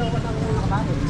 dalawa na ako nakabago.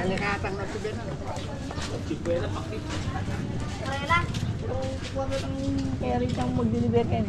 Batang na siya na. Chikwela, pakit. Kaya lang. Huwag mo ang kaya rin siyang mag-deliver kayo.